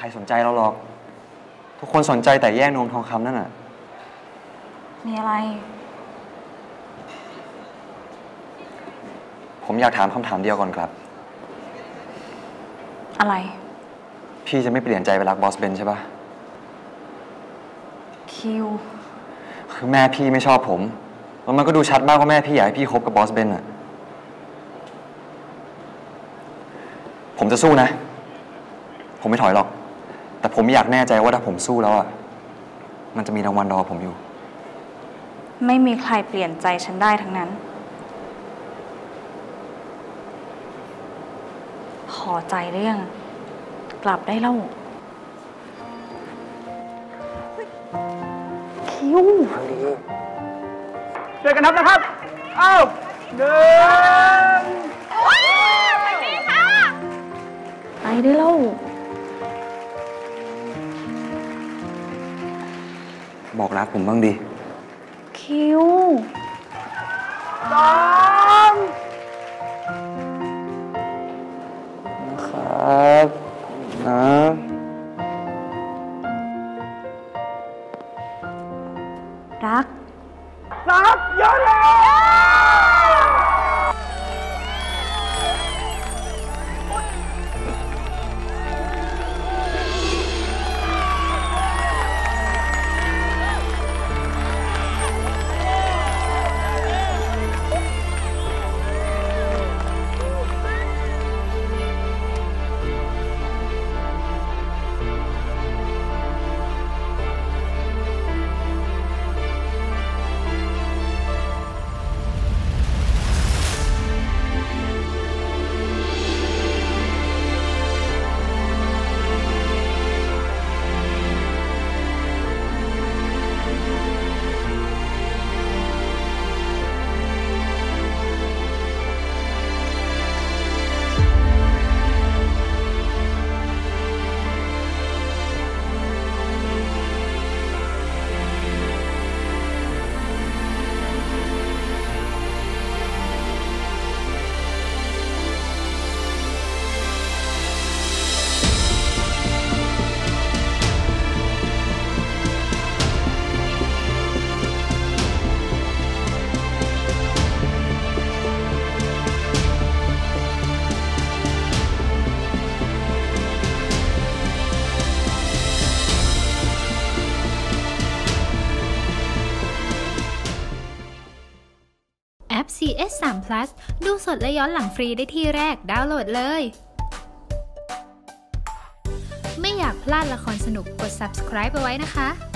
ไม่มีใครสนใจเราหรอก ทุกคนสนใจแต่แย่งนวงทองคำนั่นน่ะ มีอะไร ผมอยากถามคำถามเดียวก่อนครับ อะไร พี่จะไม่เปลี่ยนใจไปรักบอสเบนใช่ปะคิว คือแม่พี่ไม่ชอบผม แล้วมันก็ดูชัดมากว่าแม่พี่อยากให้พี่คบกับบอสเบนอะผมจะสู้นะ ผมไม่ถอยหรอก แต่ผมอยากแน่ใจว่าถ้าผมสู้แล้วอะมันจะมีรางวัลรอผมอยู่ ไม่มีใครเปลี่ยนใจฉันได้ทั้งนั้นขอใจเรื่อง กลับได้แล้ว คิวเจอกันนับนะครับ เอ้าหนึ่งไปได้แล้ว บอกรักผมบ้างดิ คิวสองครับนะรักสักยอดเลย ป CS 3 Plus ดูสดและย้อนหลังฟรีได้ที่แรก ดาวน์โหลดเลย ไม่อยากพลาดละครสนุกกด subscribe ไปไว้นะคะ